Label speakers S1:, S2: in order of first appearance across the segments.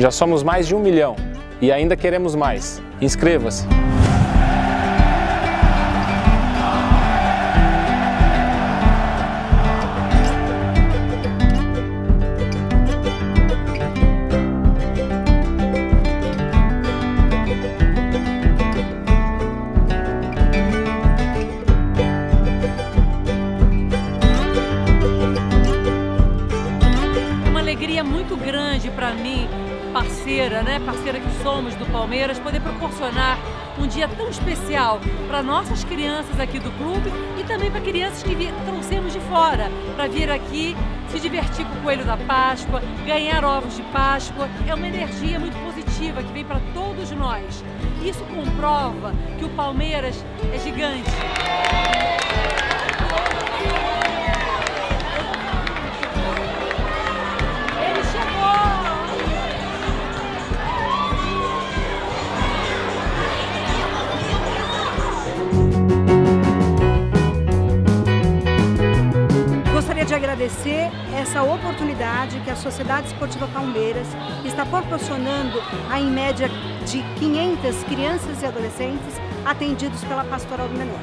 S1: Já somos mais de um milhão e ainda queremos mais. Inscreva-se!
S2: uma alegria muito grande para mim, parceira, né, parceira que somos do Palmeiras, poder proporcionar um dia tão especial para nossas crianças aqui do clube e também para crianças que trouxemos de fora, para vir aqui se divertir com o coelho da Páscoa, ganhar ovos de Páscoa. É uma energia muito positiva que vem para todos nós. Isso comprova que o Palmeiras é gigante.
S3: De agradecer essa oportunidade que a Sociedade Esportiva Palmeiras está proporcionando a em média de 500 crianças e adolescentes atendidos pela Pastoral do Menor.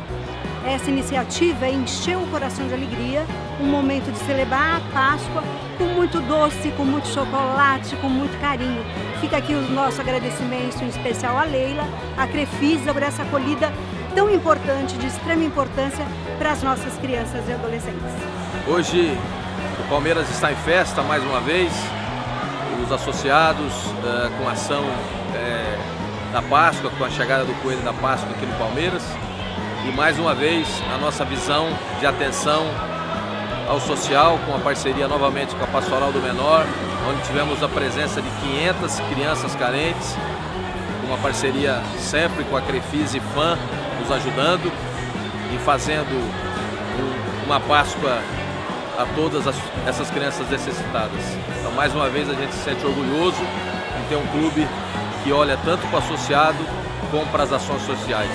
S3: Essa iniciativa encheu o coração de alegria, um momento de celebrar a Páscoa com muito doce, com muito chocolate, com muito carinho. Fica aqui o nosso agradecimento em especial à Leila, à Crefisa por essa acolhida tão importante, de extrema importância para as nossas crianças e adolescentes.
S4: Hoje o Palmeiras está em festa mais uma vez, os associados eh, com a ação eh, da Páscoa, com a chegada do Coelho da Páscoa aqui no Palmeiras e mais uma vez a nossa visão de atenção ao social, com a parceria novamente com a Pastoral do Menor, onde tivemos a presença de 500 crianças carentes, uma parceria sempre com a Crefisa e FAM nos ajudando e fazendo um- uma Páscoa a todas as- essas crianças necessitadas. Então, mais uma vez, a gente se sente orgulhoso em ter um clube que olha tanto para o associado como para as ações sociais.